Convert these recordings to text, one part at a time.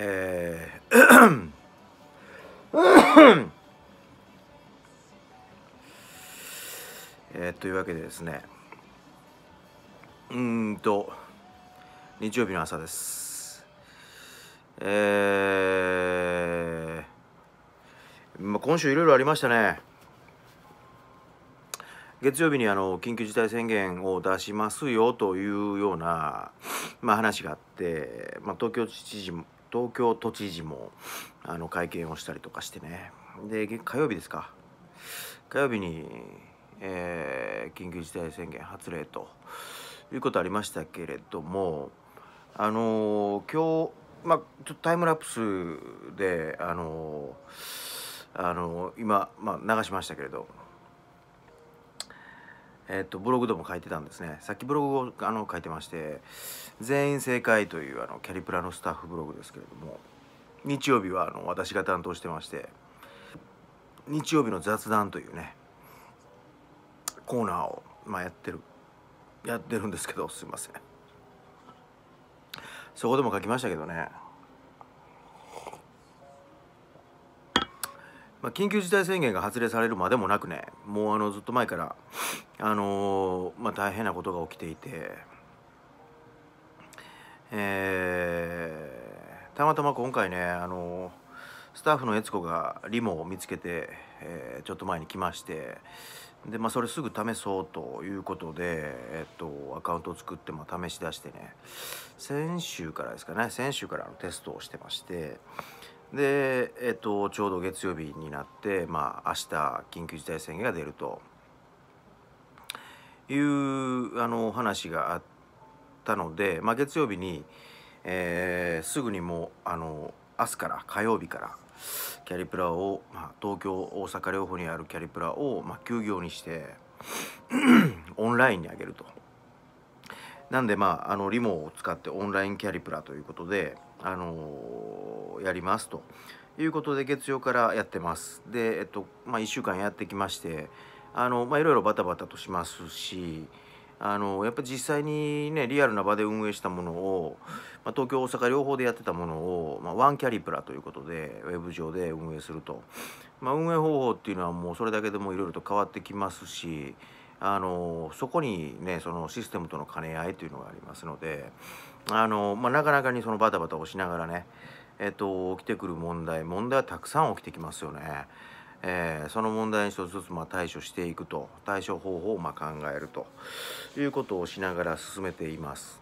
えー えーというわけでですね。うんと日曜日の朝です。えーまあ、今週いろいろありましたね。月曜日にあの緊急事態宣言を出しますよというような、まあ、話があって、まあ、東京知事も東京都知事もあの会見をしたりとかしてね。で火曜日ですか。火曜日に、えー緊急事態宣言発令ということありましたけれどもあの今日、まあ、ちょっとタイムラプスであのあの今、まあ、流しましたけれどえっとブログでも書いてたんですね。さっきブログをあの書いてまして「全員正解」というあのキャリプラのスタッフブログですけれども日曜日はあの私が担当してまして日曜日の雑談というねコーナーを、まあ、やってるやってるんですけどすいません。そこでも書きましたけどね。まあ、緊急事態宣言が発令されるまでもなくねもうあのずっと前からあのーまあ、大変なことが起きていて、えーたまたま今回ね、あのースタッフの悦子がリモを見つけて、えーちょっと前に来ましてで、まあ、それすぐ試そうということで、えっと、アカウントを作って、ま、試し出してね先週からですかね先週からのテストをしてまして。で、えっと、ちょうど月曜日になって、まあ、明日緊急事態宣言が出るというあの話があったので、まあ、月曜日に、えーすぐにもうあの明日から火曜日からキャリプラを、まあ、東京大阪両方にあるキャリプラを、まあ、休業にして オンラインに上げると。なんでまああのリモを使ってオンラインキャリプラということであのーやりますということで月曜からやってます。でえっとまあ1週間やってきましてあのまあいろいろバタバタとしますしあのやっぱり実際にねリアルな場で運営したものを、まあ、東京大阪両方でやってたものを、まあ、ワンキャリプラということでウェブ上で運営すると、まあ、運営方法っていうのはもうそれだけでもいろいろと変わってきますしあのそこにねそのシステムとの兼ね合いというのがありますのであの、まあ、なかなかにそのバタバタをしながらねえっと起きてくる問題問題はたくさん起きてきますよね。えーその問題に一つずつまあ対処していくと対処方法をまあ考えるということをしながら進めています。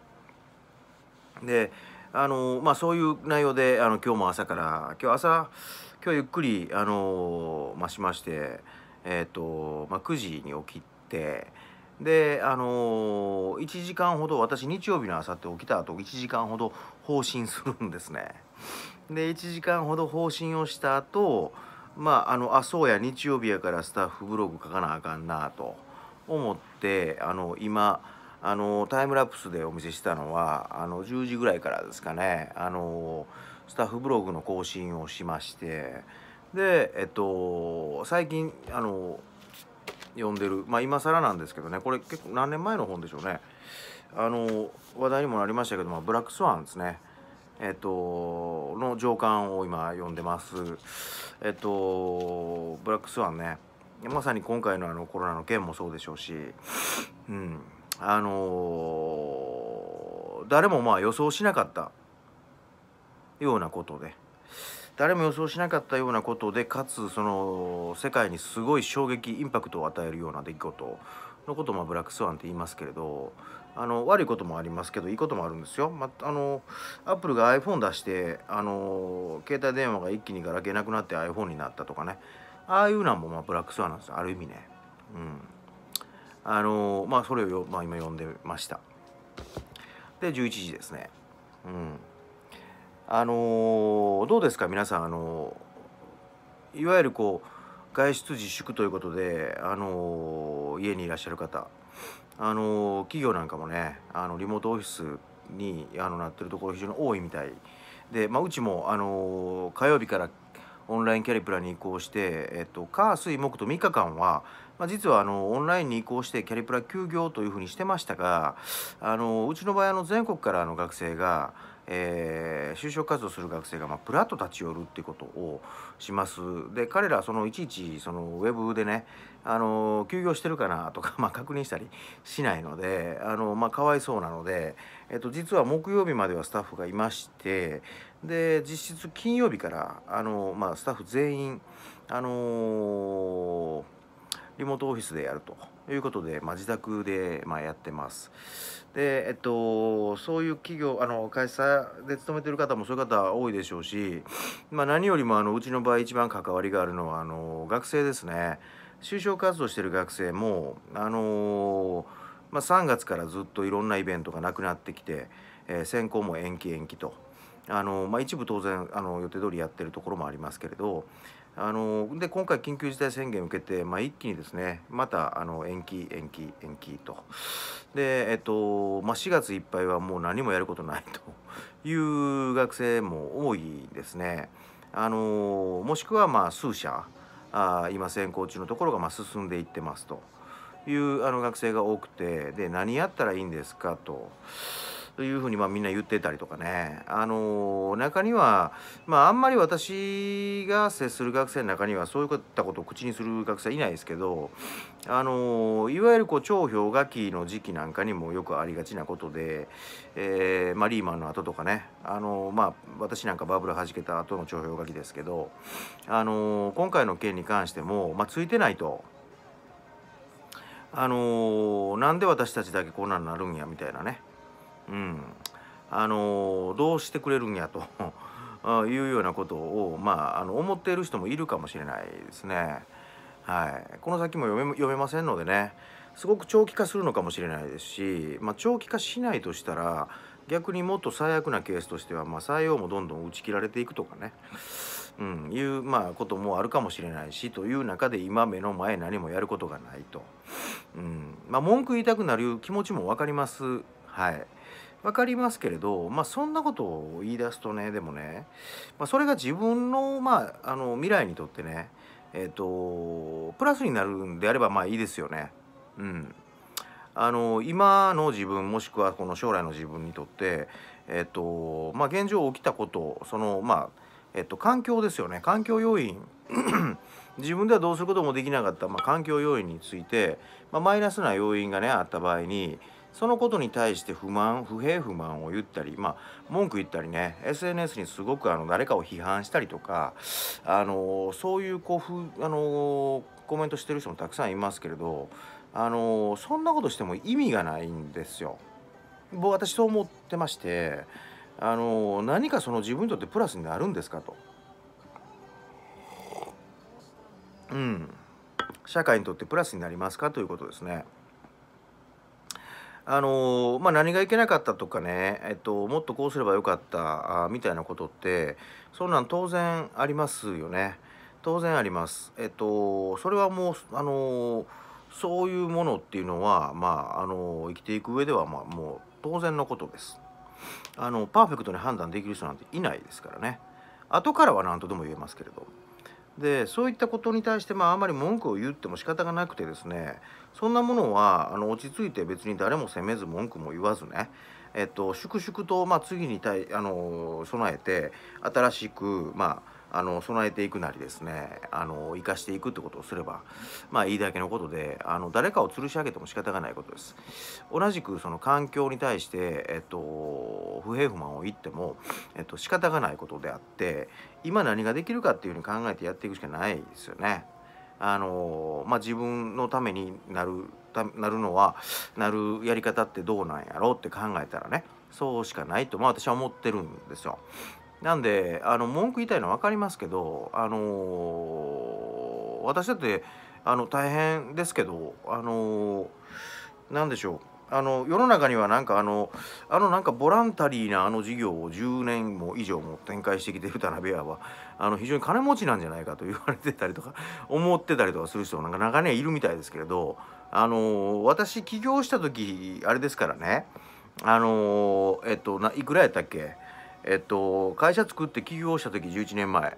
であのまあそういう内容であの今日も朝から今日朝今日ゆっくりあのまあしましてえっ、とまあ9時に起きてであの1時間ほど私日曜日の朝って起きた後1時間ほど放心するんですね。で1時間ほど放心をした後まああのあそうや日曜日やからスタッフブログ書かなあかんなと思ってあの今あのタイムラプスでお見せしたのはあの10時ぐらいからですかねあのスタッフブログの更新をしましてでえっと最近あの読んでる。まあ今更なんですけどね。これ結構何年前の本でしょうね。あの話題にもなりましたけどもブラックスワンですね。えっとの上巻を今読んでます。えっとブラックスワンね。まさに今回のあのコロナの件もそうでしょうし。うん。あの誰もまあ予想しなかったようなことで。誰も予想しなかったようなことでかつその世界にすごい衝撃インパクトを与えるような出来事のことをまあブラックスワンって言いますけれどあの悪いこともありますけどいいこともあるんですよ。まあのアップルが iPhone 出してあの携帯電話が一気にガラケーなくなって iPhone になったとかねああいうのもまあブラックスワンなんですよある意味ね。うんあのまあそれをよ、まあ、今読んでました。で11時ですね。うんあのどうですか？皆さん、あのいわゆるこう外出自粛ということで、あの家にいらっしゃる方、あの企業なんかもねあのリモートオフィスにあのなってるところ非常に多いみたいで、まあ、うちも、あの火曜日からオンラインキャリプラに移行して、えっと、火水木と3日間はまあ、実はあのオンラインに移行してキャリプラ休業というふうにしてましたがあのうちの場合あの全国からの学生がえー、就職活動する学生が、ま、プラッと立ち寄るっていうことをします。で彼らそのいちいちそのウェブでねあの休業してるかなとか、まあ、確認したりしないのであの、まあ、かわいそうなので、えっと、実は木曜日まではスタッフがいましてで実質金曜日からあの、まあ、スタッフ全員あのリモートオフィスでやるということで、まあ、自宅で、まあ、やってます。で、えっと、そういう企業、あの会社で勤めてる方もそういう方多いでしょうし、まあ、何よりもあのうちの場合一番関わりがあるのはあの学生ですね。就職活動してる学生も、あのまあ、3月からずっといろんなイベントがなくなってきて、えー、選考も延期延期と。あのまあ、一部当然あの予定通りやってるところもありますけれどあので今回緊急事態宣言を受けて、まあ、一気にですねまたあの延期延期延期とで、えっとまあ、4月いっぱいはもう何もやることないという学生も多いですね。あのもしくはまあ数社あ今先行中のところがまあ進んでいってますというあの学生が多くてで何やったらいいんですかと。というふうにまあみんな言ってたりとかね、あの中には、まあ、あんまり私が接する学生の中にはそういったことを口にする学生はいないですけど、あのいわゆるこう超氷河期の時期なんかにもよくありがちなことで、えーまあ、リーマンの後とかね、あのまあ、私なんかバブルはじけた後の超氷河期ですけど、あの今回の件に関しても、まあ、ついてないと。あのなんで私たちだけこんなんなるんやみたいなね。うん、あのどうしてくれるんやと いうようなことを、まあ、あの思っている人もいるかもしれないですね。はい、この先も読め読めませんのでね。すごく長期化するのかもしれないですし、まあ、長期化しないとしたら逆にもっと最悪なケースとしては、まあ、採用もどんどん打ち切られていくとかね、うん、いう、まあ、こともあるかもしれないしという中で今目の前何もやることがないと、うん。まあ、文句言いたくなる気持ちも分かります。はい。分かりますけれど、まあ、そんなことを言い出すとねでもね、まあ、それが自分の,、まあ、あの未来にとってね、えーと、プラスになるんであればまあいいですよね。うん、あの今の自分もしくはこの将来の自分にとって、えーとまあ、現状起きたことそのまあ、えーと、環境ですよね。環境要因。自分ではどうすることもできなかった、まあ、環境要因について、まあ、マイナスな要因がねあった場合にそのことに対して不満不平不満を言ったりまあ文句言ったりね SNS にすごくあの誰かを批判したりとかあのそういうこうあのコメントしてる人もたくさんいますけれどあのそんなことしても意味がないんですよ。僕私そう思ってましてあの何かその自分にとってプラスになるんですかと。うん、社会にとってプラスになりますかということですね。あのまあ、何がいけなかったとかね、えっと、もっとこうすればよかったみたいなことってそんなん当然ありますよね。当然あります。えっとそれはもうあのそういうものっていうのはまああの生きていく上ではまあもう当然のことです。あのパーフェクトに判断できる人なんていないですからね。後からは何とでも言えますけれど。でそういったことに対して、まあ、あまり文句を言っても仕方がなくてですねそんなものはあの落ち着いて別に誰も責めず文句も言わずねえっと、粛々と、まあ、次に対あの備えて新しく、まあ、あの備えていくなりですねあの生かしていくってことをすればまあいいだけのことであの誰かを吊るし上げても仕方がないことです同じくその環境に対して、えっと、不平不満を言っても、えっと、仕方がないことであって今何ができるかっていうふうに考えてやっていくしかないですよね。あのまあ、自分のためになるなるのはなるやり方ってどうなんやろうって考えたらねそうしかないと、まあ、私は思ってるんですよ。なんであの文句言いたいのは分かりますけどあのー、私だってあの大変ですけどあのー、何でしょう。あの世の中にはなんかあのあのなんかボランタリーなあの事業を10年も以上も展開してきてる田辺屋はあの非常に金持ちなんじゃないかと言われてたりとか 思ってたりとかする人もなんか中にはいるみたいですけれどあの私起業した時あれですからねあのえっとないくらやったっけ？えっと、会社作って起業した時11年前。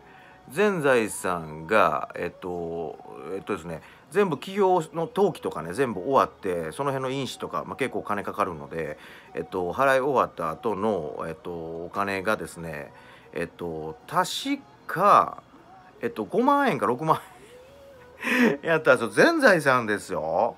全財産がえっとえっとですね全部企業の登記とかね全部終わってその辺の印紙とか、まあ、結構金かかるので、えっと、払い終わった後の、えっと、お金がですねえっと確か、えっと、5万円か6万円やったんですよ。全財産ですよ。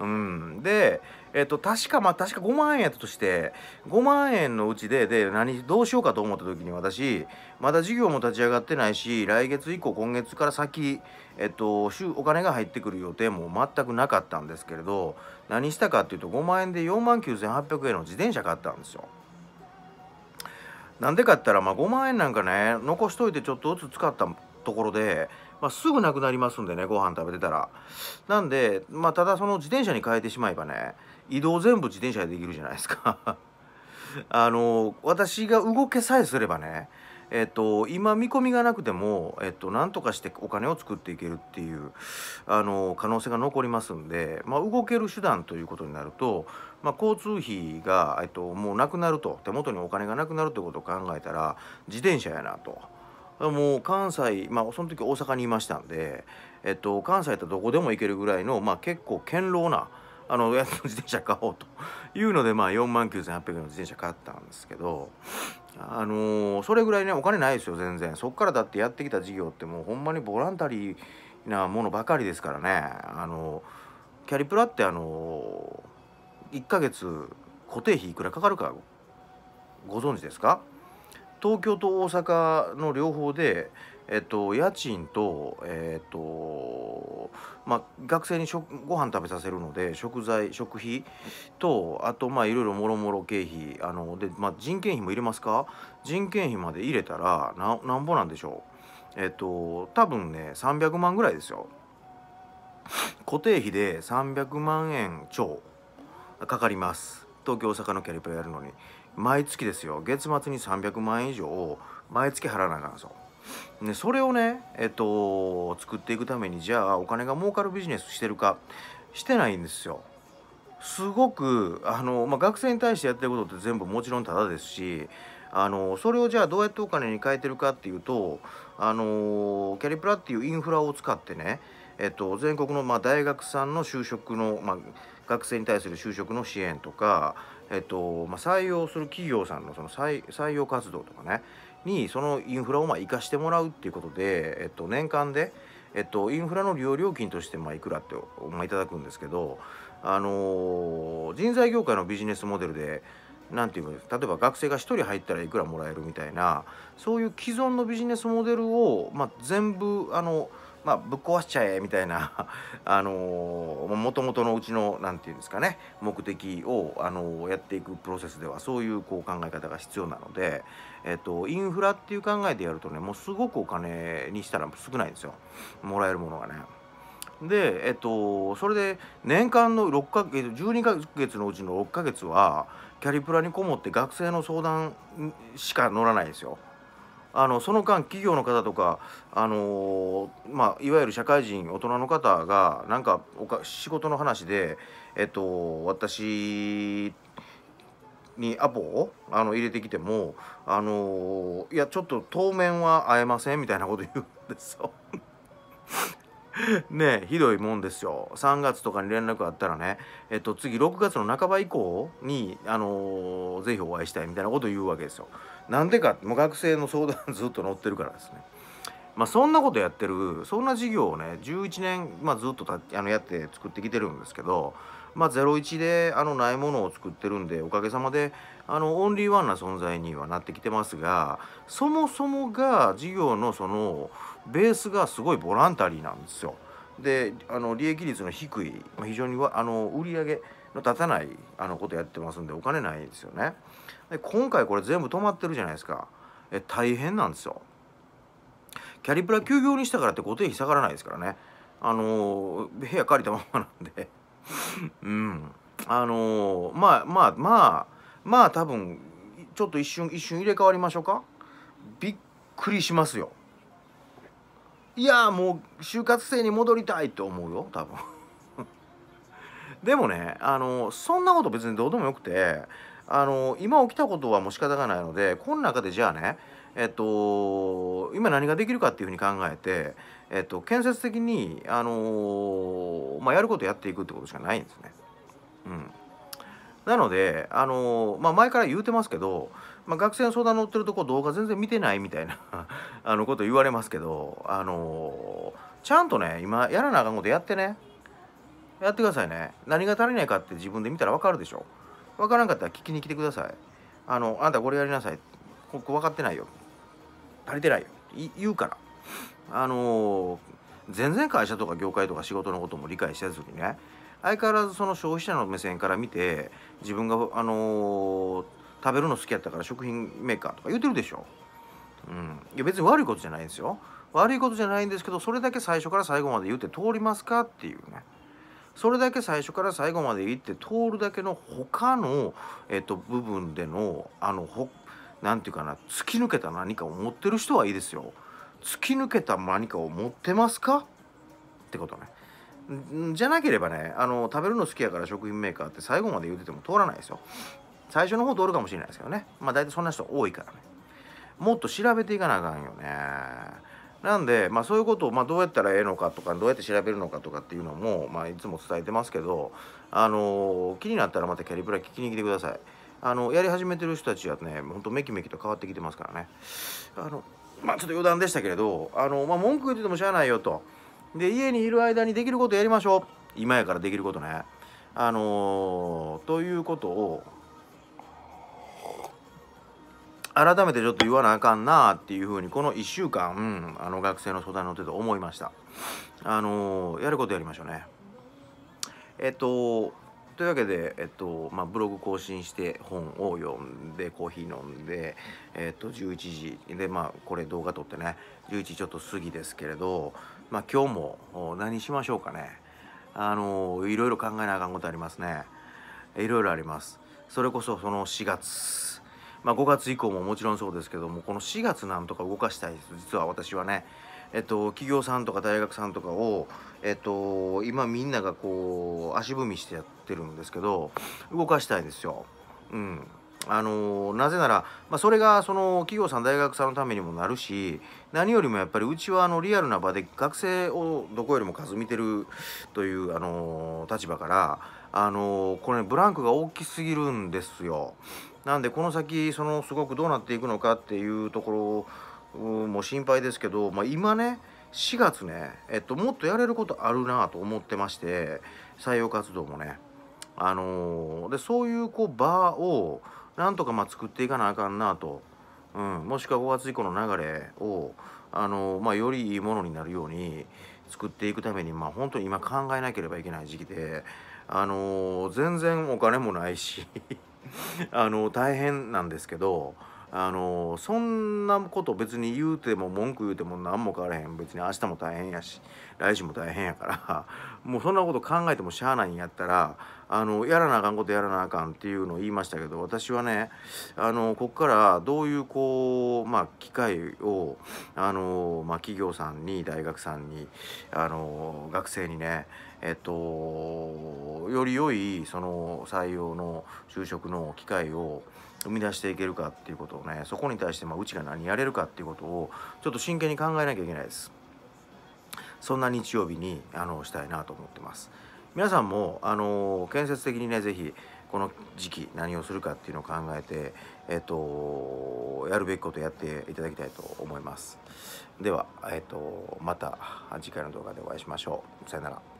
うん、でえっと、確か、まあ、確か5万円やったとして、5万円のうちで、で、何、どうしようかと思った時に私、まだ事業も立ち上がってないし、来月以降、今月から先、えっと、お金が入ってくる予定も全くなかったんですけれど、何したかっていうと、5万円で4万9800円の自転車買ったんですよ。なんでかって言ったら、まあ、5万円なんかね、残しといてちょっとずつ使ったところで、まあ、すぐなくなりますんでねご飯食べてたらなんでまあただその自転車に変えてしまえばね移動全部自転車でできるじゃないですか あの私が動けさえすればねえっと、今見込みがなくても、えっと、何とかしてお金を作っていけるっていうあの可能性が残りますんで、まあ、動ける手段ということになると、まあ、交通費が、えっと、もうなくなると手元にお金がなくなるということを考えたら自転車やなと。もう関西まあその時大阪にいましたんで、えっと、関西ったらどこでも行けるぐらいの、まあ、結構堅牢なあのやつの自転車買おうというので、まあ、4万9800円の自転車買ったんですけど、あのー、それぐらいねお金ないですよ全然。そっからだってやってきた事業ってもうほんまにボランタリーなものばかりですからね。あのー、キャリプラってあのー、1ヶ月固定費いくらかかるかご存知ですか？東京と大阪の両方で、えっと、家賃と、えっとまあ、学生に食ご飯食べさせるので食材食費とあとまあいろいろもろもろ経費あので、まあ、人件費も入れますか？人件費まで入れたらななんぼなんでしょう？えっと多分ね300万ぐらいですよ。固定費で300万円超かかります。東京大阪のキャリパーやるのに。毎月ですよ。月末に300万円以上毎月払わなあかんですよ。でそれをねえっと作っていくためにじゃあお金が儲かるビジネスしてるかしてないんですよ。すごくあの、まあ、学生に対してやってることって全部もちろんタダですしあのそれをじゃあどうやってお金に変えてるかっていうとあのキャリプラっていうインフラを使ってね、えっと、全国のまあ大学さんの就職の、まあ、学生に対する就職の支援とかえっとまあ、採用する企業さんのその採用活動とかねにそのインフラをまあ生かしてもらうっていうことで、えっと、年間で、えっと、インフラの利用料金としてまあいくらってお前いただくんですけど、あのー、人材業界のビジネスモデルで何て言うか例えば学生が1人入ったらいくらもらえるみたいなそういう既存のビジネスモデルを、まあ、全部あのまあ、ぶっ壊しちゃえみたいな、あのもともとのうちの何て言うんですかね目的を、あのー、やっていくプロセスではそういうこう考え方が必要なので、えっと、インフラっていう考えでやるとねもうすごくお金にしたら少ないんですよもらえるものがね。で、えっと、それで年間の6ヶ月12ヶ月のうちの6ヶ月はキャリプラにこもって学生の相談しか乗らないですよ。あのその間企業の方とか、あのー、まあ、いわゆる社会人大人の方がなんかおか仕事の話で、えっと、私にアポをあの入れてきても、あのー、いやちょっと当面は会えませんみたいなこと言うんですよ。ねひどいもんですよ。3月とかに連絡あったらねえっと次6月の半ば以降にあのー、ぜひお会いしたいみたいなことを言うわけですよ。なんでかもう学生の相談ずっと乗ってるからですね。まあそんなことやってるそんな事業をね11年、まあ、ずっとたあのやって作ってきてるんですけどまあ01であのないものを作ってるんでおかげさまであのオンリーワンな存在にはなってきてますがそもそもが事業のそのベースがすごいボランタリーなんですよ。であの利益率の低い、まあ、非常にあの売り上げの立たないあのことやってますんでお金ないですよね。で今回これ全部止まってるじゃないですか。え大変なんですよ。キャリプラ休業にしたからって固定費下がらないですからね。あの部屋借りたままなんでうん。あのまあまあまあまあ多分ちょっと一瞬一瞬入れ替わりましょうか。びっくりしますよ。いやもう就活生に戻りたいと思うよ多分。でもねあのそんなこと別にどうでもよくてあの今起きたことはもう仕方がないのでこの中でじゃあねえっと今何ができるかっていうふうに考えて、えっと、建設的に、あのまあ、やることやっていくってことしかないんですね。うん、なので、あのまあ、前から言うてますけど、まあ、学生の相談乗ってるとこ動画全然見てないみたいな あのこと言われますけど、あのちゃんとね今やらなあかんことやってね。やってくださいね。何が足りないかって自分で見たら分かるでしょ。分からんかったら聞きに来てください。あのあんたこれやりなさい。ここ分かってないよ。足りてないよ言うからあのー、全然会社とか業界とか仕事のことも理解せずにね相変わらずその消費者の目線から見て自分があのー、食べるの好きやったから食品メーカーとか言ってるでしょ。うん、いや別に悪いことじゃないんですよ。悪いことじゃないんですけどそれだけ最初から最後まで言って通りますかっていうね。それだけ最初から最後まで言って通るだけの他の、えっと、部分でのあのほなんていうかな突き抜けた何かを持ってる人はいいですよ。突き抜けた何かを持ってますか？ってことね。じゃなければねあの食べるの好きやから食品メーカーって最後まで言うてても通らないですよ。最初の方通るかもしれないですけどねまあ大体そんな人多いからね。もっと調べていかなあかんよね。なんで、まあ、そういうことを、まあ、どうやったらええのかとかどうやって調べるのかとかっていうのも、まあ、いつも伝えてますけど、あの気になったらまたキャリブラ聞きに来てください。あのやり始めてる人たちはねほんとめきめきと変わってきてますからね。あのまあ、ちょっと余談でしたけれどあの、まあ、文句言っててもしゃあないよと。で家にいる間にできることやりましょう今やからできることね。あのということを改めてちょっと言わなあかんなあっていうふうにこの1週間、うん、あの学生の相談に乗ってて思いましたあのー、やることやりましょうねえっとというわけで、えっとまあ、ブログ更新して本を読んでコーヒー飲んで、えっと、11時でまあこれ動画撮ってね11時ちょっと過ぎですけれど、まあ、今日も何しましょうかね。あのいろいろ考えなあかんことありますね。いろいろあります。それこそその4月。まあ、5月以降ももちろんそうですけどもこの4月なんとか動かしたいです。実は私はね。えっと、企業さんとか大学さんとかを、えっと、今みんながこう足踏みしてやっててるんですけど動かしたいんですよ。うん、あのなぜなら、まあ、それがその企業さん大学さんのためにもなるし何よりもやっぱりうちはあのリアルな場で学生をどこよりも数見てるというあの立場からあのこれ、ね、ブランクが大きすぎるんですよ。なんでこの先そのすごくどうなっていくのかっていうところも心配ですけど、まあ、今ね4月ね、えっと、もっとやれることあるなと思ってまして採用活動もね。あのー、でそういうこう場をなんとかまあ作っていかなあかんなと、うん、もしくは5月以降の流れを、あのー、まあ、よりいいものになるように作っていくために、まあ、本当に今考えなければいけない時期で、あのー、全然お金もないし あの大変なんですけどあのそんなこと別に言うても文句言うても何も変わらへん。別に明日も大変やし来週も大変やから。もうそんなこと考えてもしゃあないんやったらあのやらなあかんことやらなあかんっていうのを言いましたけど私はねあのこっからどういうこうまあ機会をあの、まあ、企業さんに大学さんにあの学生にねえっとより良いその採用の就職の機会を生み出していけるかっていうことをねそこに対してまあうちが何やれるかっていうことをちょっと真剣に考えなきゃいけないです。そんな日曜日にあのしたいなと思ってます。皆さんもあの建設的にね是非この時期何をするかっていうのを考えてえっとやるべきことやっていただきたいと思います。ではえっとまた次回の動画でお会いしましょう。さよなら。